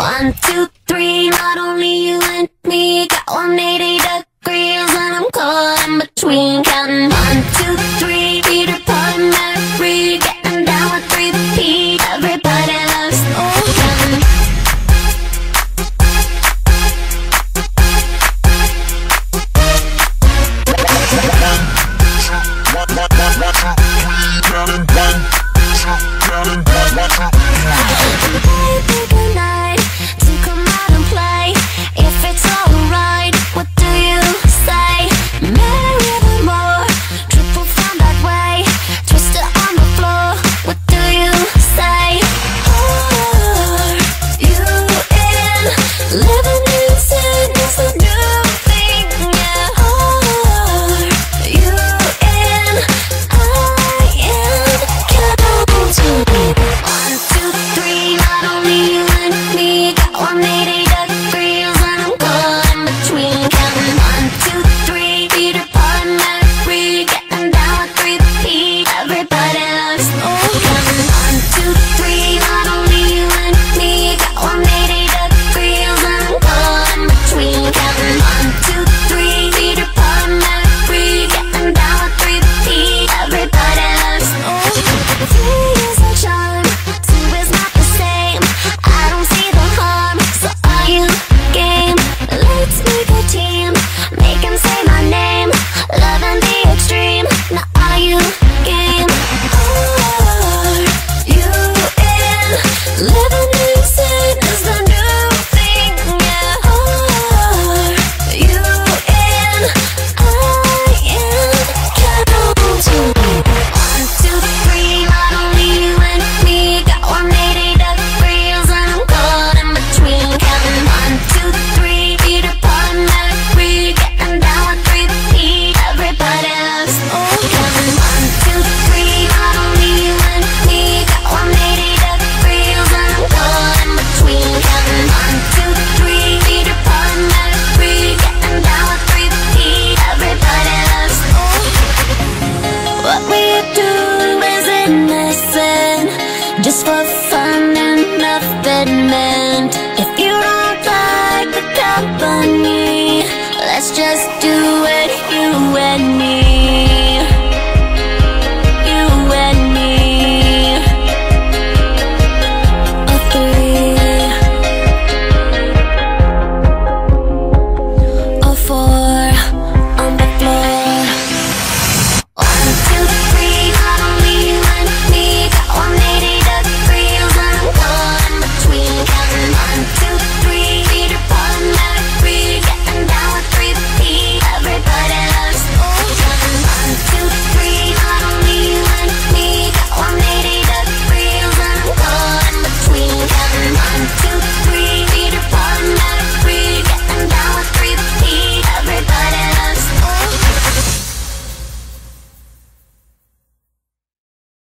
One, two, three, not only you and me Got 180 degrees and I'm caught in between Counting one, two, three, Peter Pan, Mary Mary Getting down with three P Everybody loves open Counting one, counting one, two, counting one, two fun enough that meant If you don't like the company Let's just do it, you and me.